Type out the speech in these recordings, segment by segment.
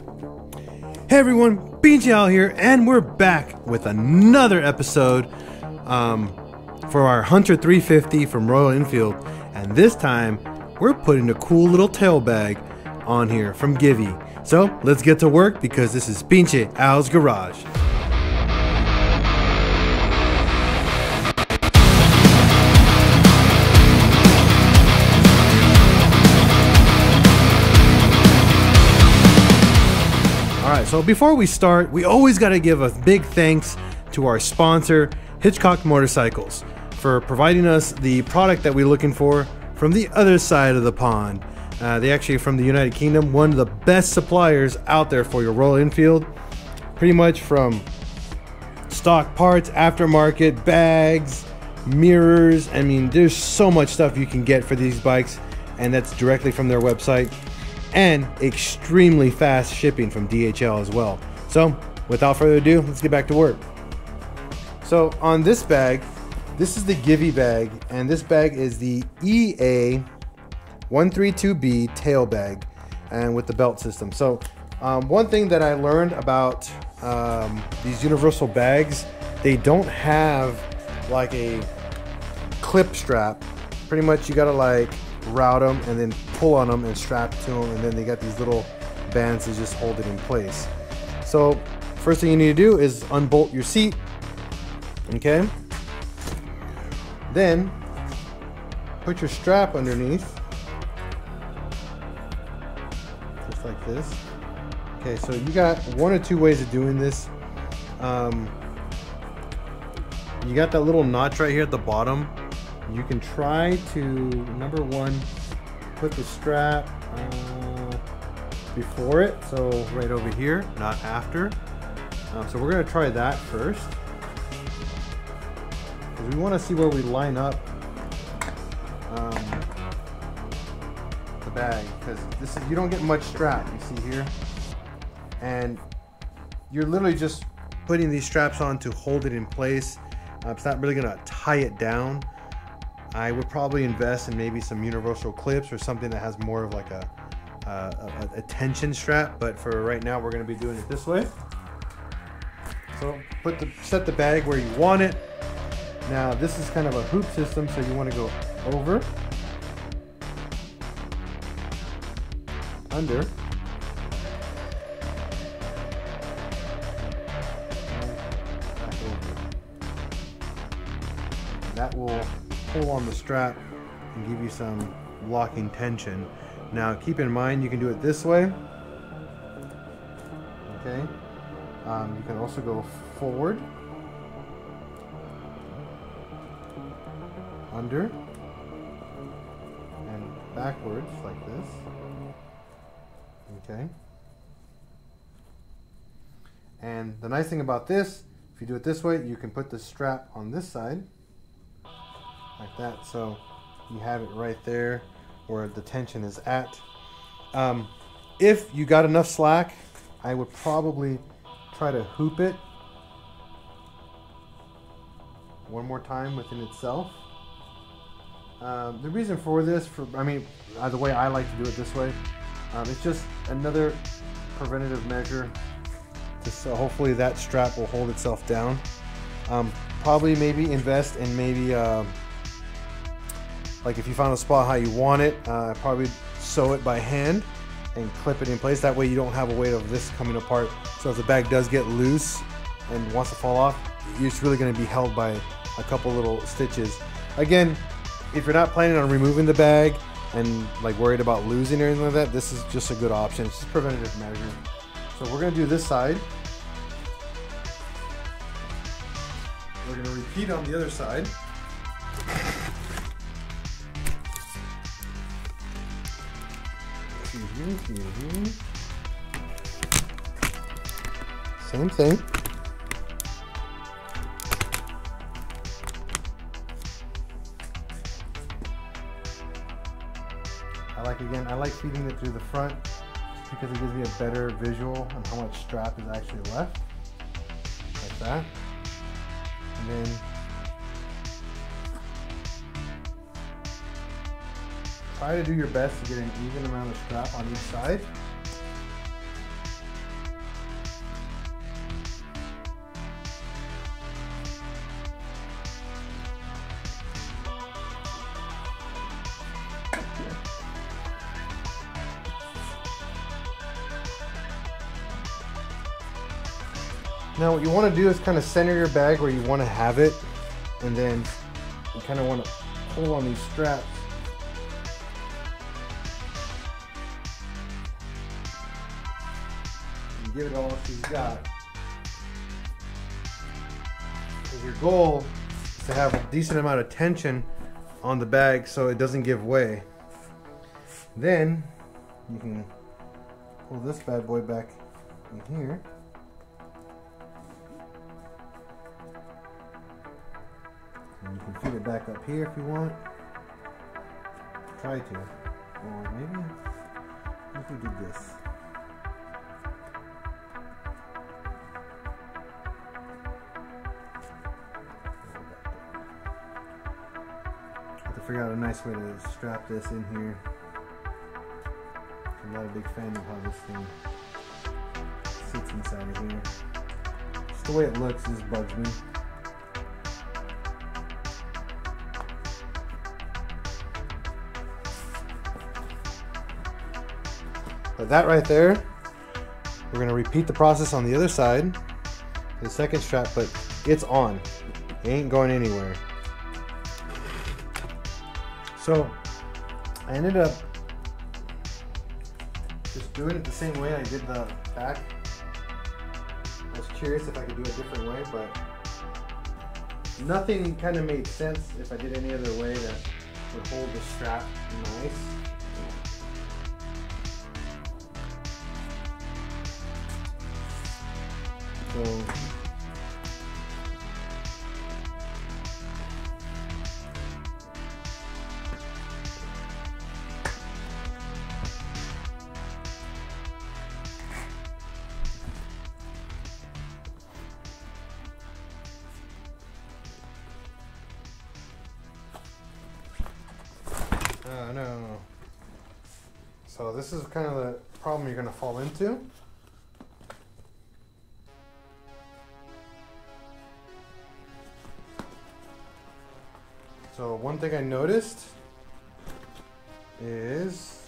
Hey everyone, Pinche Al here, and we're back with another episode um, for our Hunter 350 from Royal Enfield. And this time, we're putting a cool little tail bag on here from Givi. So let's get to work because this is Pinche Al's Garage. So before we start, we always got to give a big thanks to our sponsor, Hitchcock Motorcycles, for providing us the product that we're looking for from the other side of the pond. Uh, they actually from the United Kingdom, one of the best suppliers out there for your Royal Enfield. Pretty much from stock parts, aftermarket, bags, mirrors. I mean, there's so much stuff you can get for these bikes, and that's directly from their website. And extremely fast shipping from DHL as well. So, without further ado, let's get back to work. So, on this bag, this is the Givi bag, and this bag is the EA 132B tail bag, and with the belt system. So, um, one thing that I learned about um, these universal bags, they don't have like a clip strap. Pretty much, you gotta like route them and then pull on them and strap to them, and then they got these little bands to just hold it in place. So, first thing you need to do is unbolt your seat. Okay. Then put your strap underneath, just like this. Okay, so you got one or two ways of doing this. Um, you got that little notch right here at the bottom. You can try to number one, put the strap uh, before it, so right over here, not after. Um, so we're gonna try that first. 'Cause we want to see where we line up um, the bag because this is you don't get much strap you see here and you're literally just putting these straps on to hold it in place uh, it's not really gonna tie it down I would probably invest in maybe some universal clips or something that has more of like a, uh, a, a tension strap but for right now we're gonna be doing it this way. So put the set the bag where you want it. Now this is kind of a hoop system, so you want to go over, under, pull on the strap and give you some locking tension. Now keep in mind you can do it this way. Okay. Um, you can also go forward. under and backwards like this. Okay. And the nice thing about this, if you do it this way, you can put the strap on this side like that. So you have it right there where the tension is at. Um, if you got enough slack, I would probably try to hoop it one more time within itself. Um, the reason for this, for I mean, uh, the way I like to do it this way, um, it's just another preventative measure. To, so hopefully that strap will hold itself down. Um, probably maybe invest in maybe uh, like if you found a spot how you want it, uh, probably sew it by hand and clip it in place. That way you don't have a weight of this coming apart. So if the bag does get loose and wants to fall off, it's really going to be held by a couple little stitches. Again, if you're not planning on removing the bag and like worried about losing or anything like that, this is just a good option. It's just preventative measure. So we're gonna do this side. We're gonna repeat on the other side. Same thing. I like again, I like feeding it through the front because it gives me a better visual on how much strap is actually left. Like that. And then Try to do your best to get an even amount of strap on each side. Now what you want to do is kind of center your bag where you want to have it and then you kind of want to pull on these straps And give it all she's got. Because your goal is to have a decent amount of tension on the bag so it doesn't give way. Then you can pull this bad boy back in here. And you can feed it back up here if you want. Try to. Or maybe you can do this. Out a nice way to strap this in here. I'm not a big fan of how this thing sits inside of here. Just the way it looks just bugs me. But that right there, we're gonna repeat the process on the other side, the second strap, but it's on. It ain't going anywhere. So I ended up just doing it the same way I did the back. I was curious if I could do it a different way, but nothing kind of made sense if I did any other way that would hold the strap nice. So Uh, no. So this is kind of the problem you're gonna fall into. So one thing I noticed is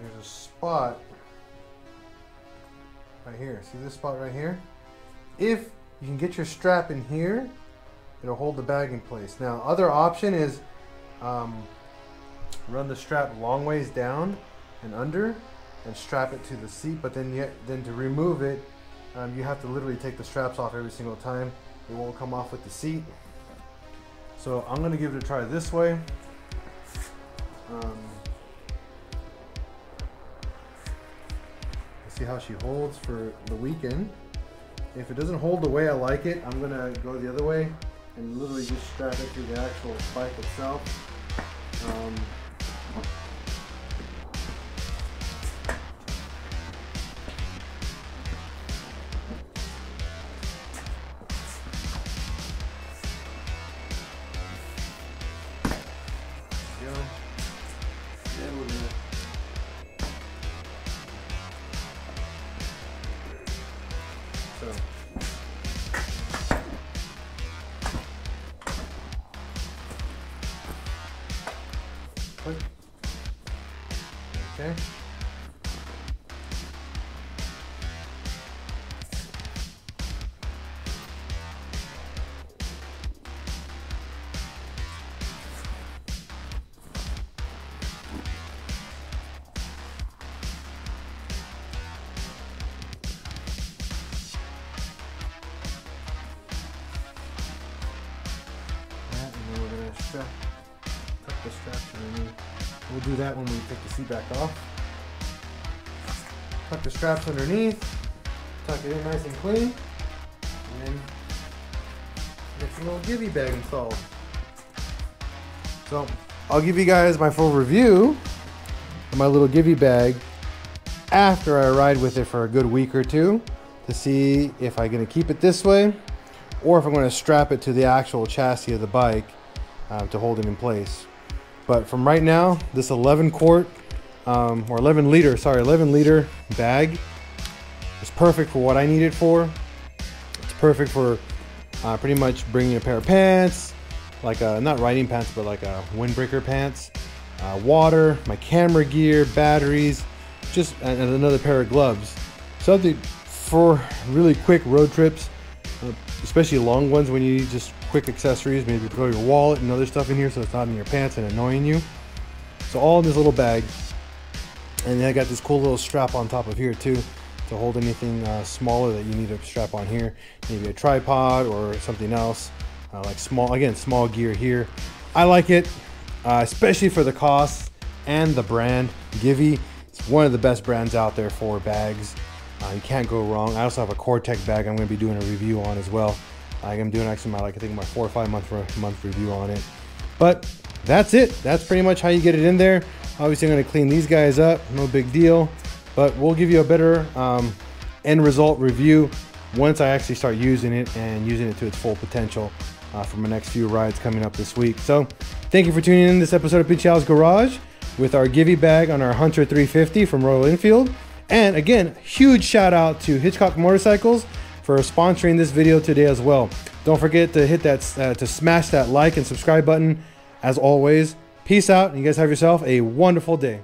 there's a spot right here. See this spot right here? If you can get your strap in here, it'll hold the bag in place. Now, other option is um, run the strap long ways down and under and strap it to the seat but then yet then to remove it um, you have to literally take the straps off every single time. It won't come off with the seat. So I'm gonna give it a try this way. Um, see how she holds for the weekend. If it doesn't hold the way I like it I'm gonna go the other way and literally just strap it to the actual bike itself. Um, so We'll do that when we take the seat back off. Tuck the straps underneath, tuck it in nice and clean, and then get your little Givi bag installed. So I'll give you guys my full review of my little Givi bag after I ride with it for a good week or two to see if I'm gonna keep it this way or if I'm gonna strap it to the actual chassis of the bike um, to hold it in place. But from right now, this 11 quart um, or 11 liter, sorry, 11 liter bag is perfect for what I need it for. It's perfect for uh, pretty much bringing a pair of pants, like a, not riding pants, but like a windbreaker pants, uh, water, my camera gear, batteries, just and another pair of gloves. Something for really quick road trips, uh, especially long ones when you just quick accessories, maybe throw your wallet and other stuff in here so it's not in your pants and annoying you. So all in this little bag. And then I got this cool little strap on top of here too to hold anything uh, smaller that you need to strap on here. Maybe a tripod or something else. Uh, like small, again, small gear here. I like it, uh, especially for the cost and the brand. Givi, it's one of the best brands out there for bags. Uh, you can't go wrong. I also have a Core-Tec bag I'm going to be doing a review on as well. I'm doing actually my like I think my four or five month month review on it. But that's it. That's pretty much how you get it in there. Obviously, I'm going to clean these guys up. No big deal. But we'll give you a better um, end result review once I actually start using it and using it to its full potential uh, for my next few rides coming up this week. So, thank you for tuning in this episode of Pinche Al's Garage with our Givi bag on our Hunter 350 from Royal Enfield. And again, huge shout out to Hitchcock Motorcycles for sponsoring this video today as well. Don't forget to hit that, uh, to smash that like and subscribe button. As always, peace out, and you guys have yourself a wonderful day.